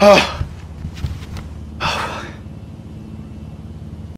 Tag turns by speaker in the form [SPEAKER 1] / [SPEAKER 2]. [SPEAKER 1] Oh.